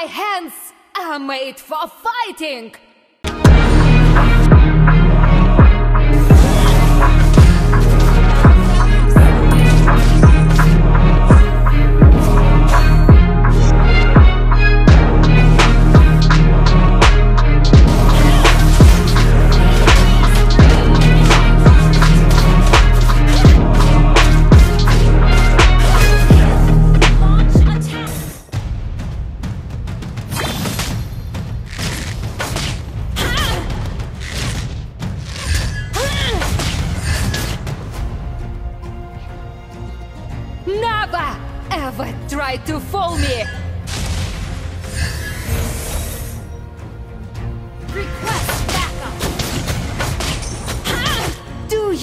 My hands are made for fighting!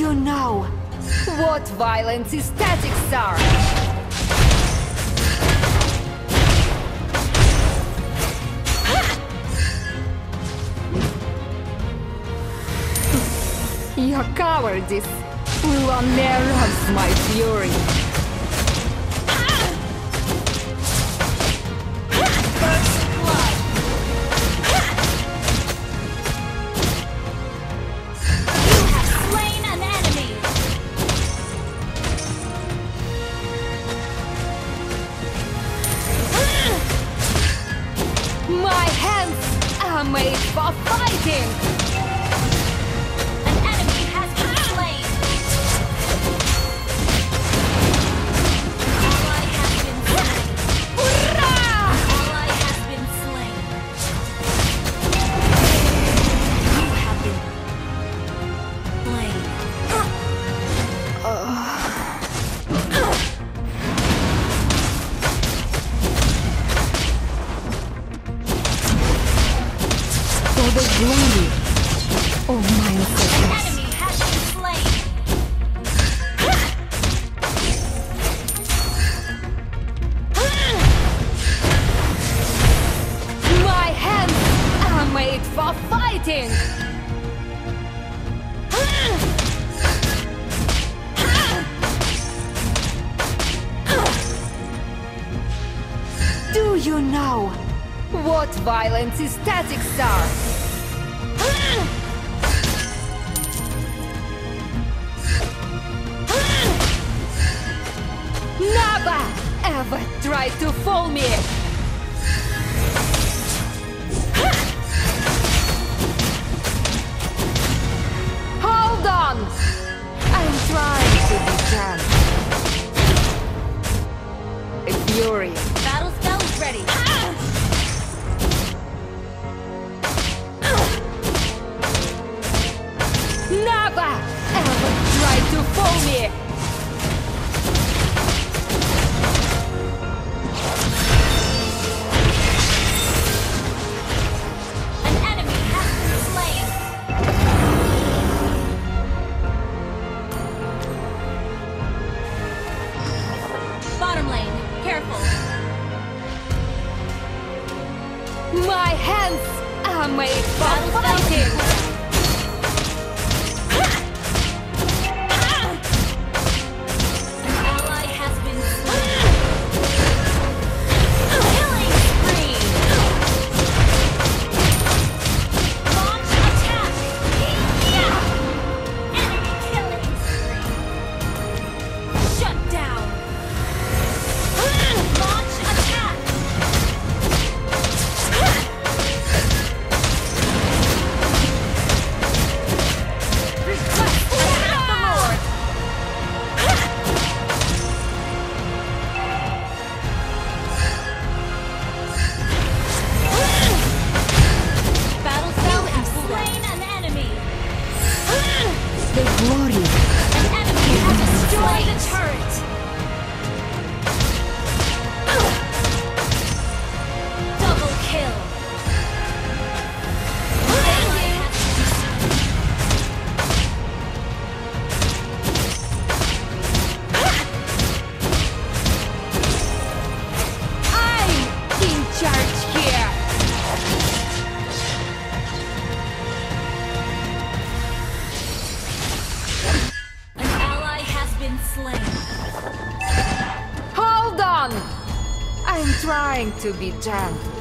you know what violence is tactics are? Your cowardice will on their my fury. What violence is Static Star? Never Ever tried to fool me? Hold on! I'm trying to be gentle. to be done.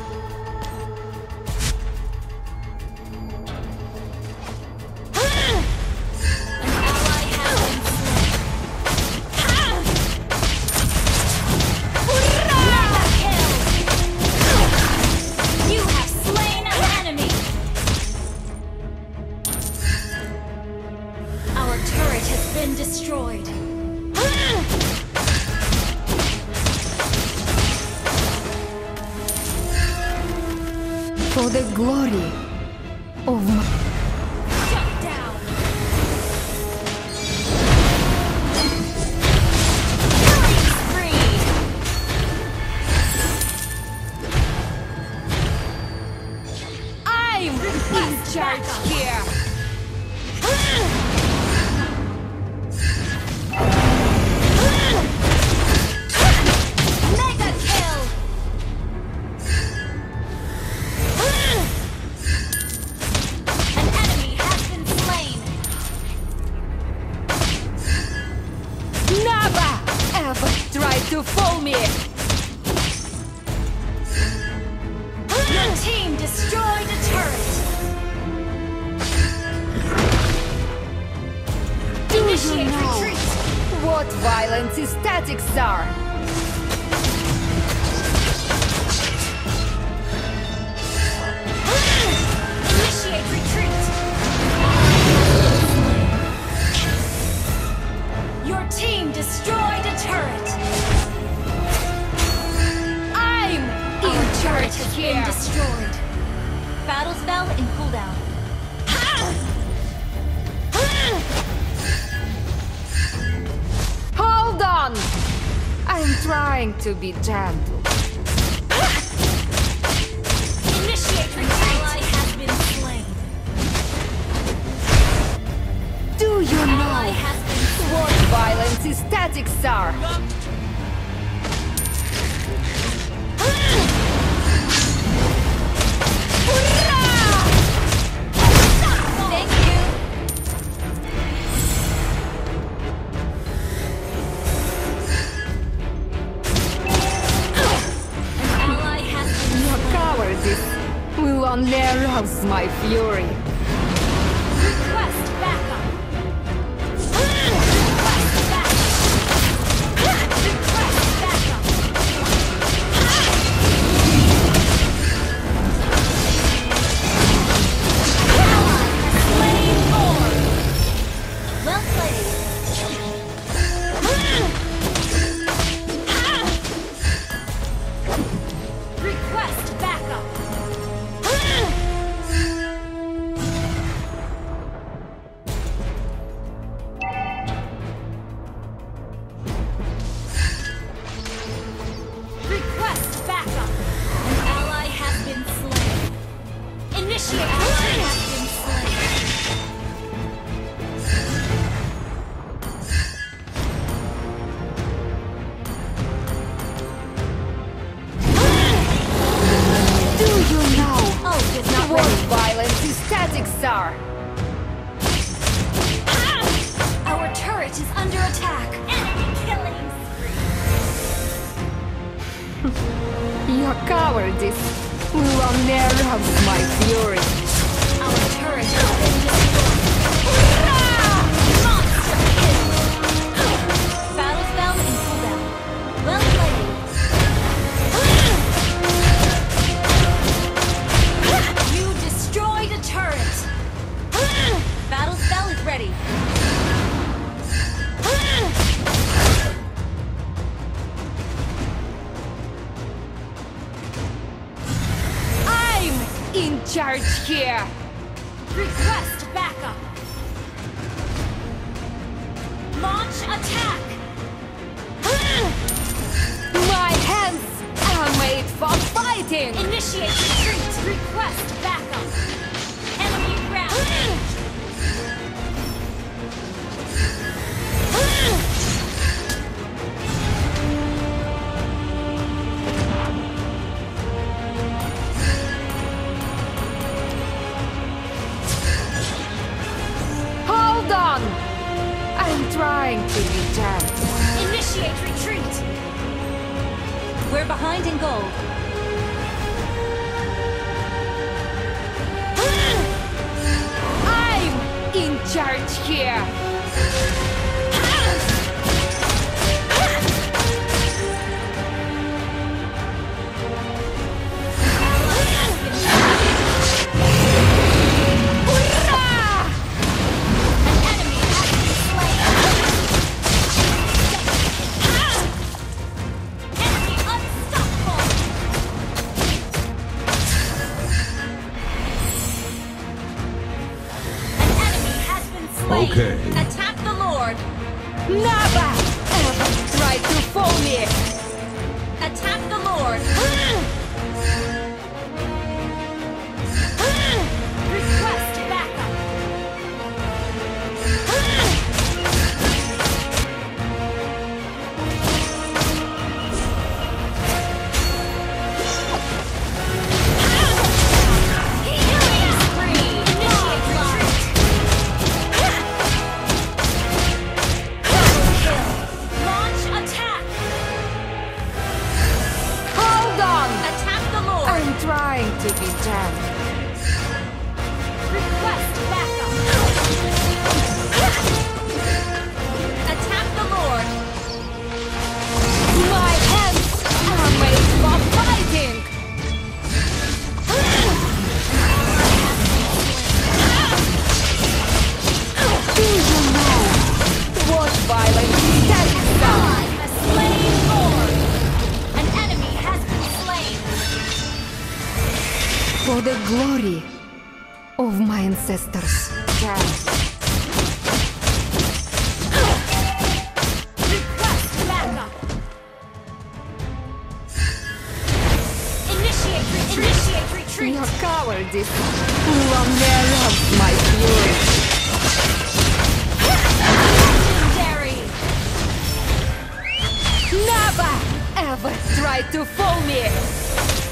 For the glory of what violence statics are? Initiate retreat. Your team destroyed a turret. I'm in Our turret has here! been destroyed. Battle spell in cooldown. On! I'm trying to be gentle. Initiate retreat. Ally has been slain. Do you know what violence statics are? Thank my fury. Request backup. Our turret is under attack. Enemy killing spree. Your cowardice will only arouse my fury. In charge here. Request backup. Launch attack. My hands are made for fighting. Initiate retreat. Request backup. Enemy rampage. Here. okay. Attack the Lord. Naba! Right to Fomir! For the glory of my ancestors. Yes. Your cowardice will my. Legendary! Never ever try to fool me!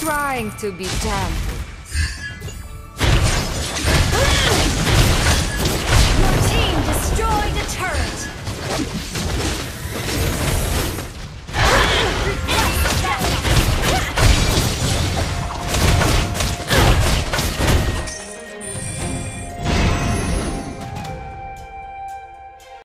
trying to be damned. Your team destroyed a turret!